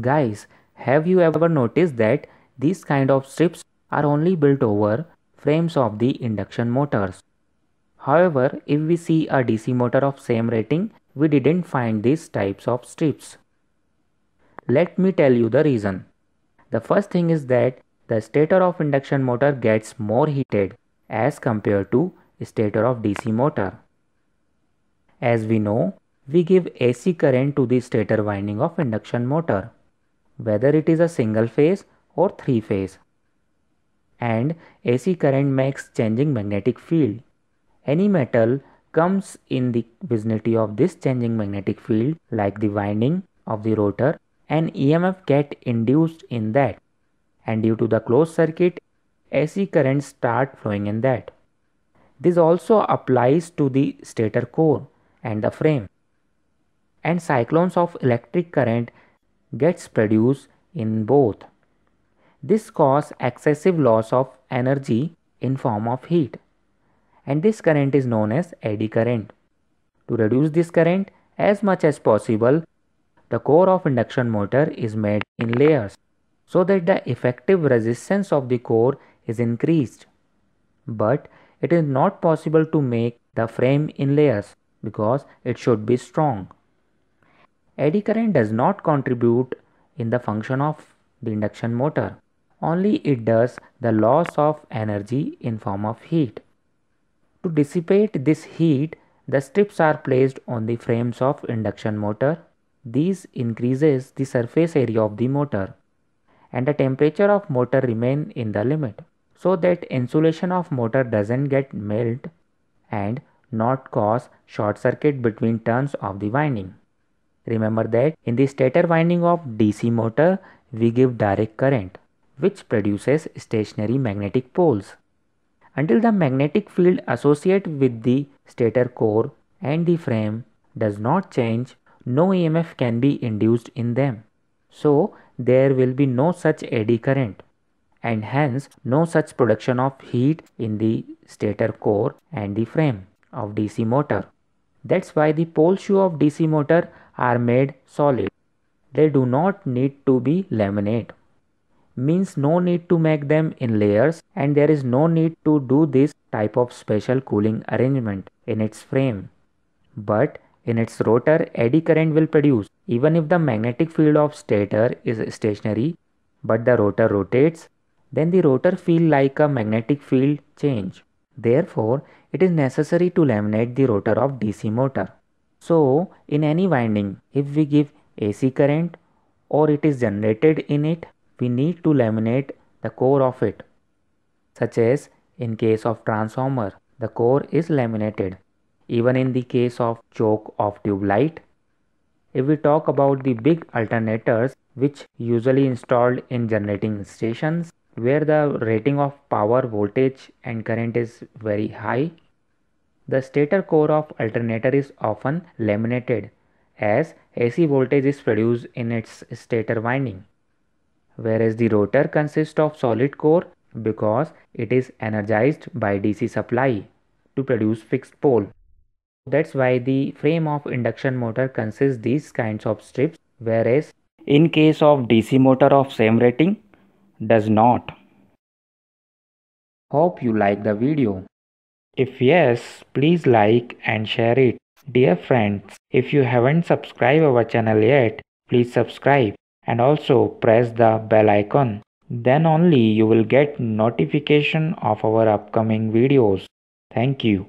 Guys, have you ever noticed that these kind of strips are only built over frames of the induction motors? However, if we see a DC motor of same rating, we didn't find these types of strips. Let me tell you the reason. The first thing is that the stator of induction motor gets more heated as compared to stator of DC motor. As we know, we give AC current to the stator winding of induction motor, whether it is a single phase or three phase. And AC current makes changing magnetic field. Any metal comes in the vicinity of this changing magnetic field like the winding of the rotor and EMF get induced in that and due to the closed circuit AC currents start flowing in that. This also applies to the stator core and the frame. And cyclones of electric current gets produced in both. This cause excessive loss of energy in form of heat. And this current is known as eddy current. To reduce this current as much as possible, the core of induction motor is made in layers so that the effective resistance of the core is increased. But it is not possible to make the frame in layers because it should be strong. Eddy current does not contribute in the function of the induction motor. Only it does the loss of energy in form of heat. To dissipate this heat, the strips are placed on the frames of induction motor. These increases the surface area of the motor and the temperature of motor remain in the limit so that insulation of motor doesn't get melt and not cause short circuit between turns of the winding. Remember that in the stator winding of DC motor we give direct current which produces stationary magnetic poles. Until the magnetic field associated with the stator core and the frame does not change, no EMF can be induced in them. So there will be no such eddy current and hence no such production of heat in the stator core and the frame of DC motor. That's why the pole shoe of DC motor are made solid. They do not need to be laminate. Means no need to make them in layers and there is no need to do this type of special cooling arrangement in its frame. But in its rotor eddy current will produce even if the magnetic field of stator is stationary but the rotor rotates then the rotor feel like a magnetic field change. Therefore, it is necessary to laminate the rotor of DC motor. So, in any winding, if we give AC current or it is generated in it, we need to laminate the core of it. Such as in case of transformer, the core is laminated. Even in the case of choke of tube light, if we talk about the big alternators which usually installed in generating stations where the rating of power voltage and current is very high, the stator core of alternator is often laminated as AC voltage is produced in its stator winding whereas the rotor consists of solid core because it is energized by DC supply to produce fixed pole. That's why the frame of induction motor consists these kinds of strips whereas in case of DC motor of same rating does not. Hope you like the video. If yes, please like and share it. Dear friends, if you haven't subscribed our channel yet, please subscribe and also press the bell icon. Then only you will get notification of our upcoming videos. Thank you.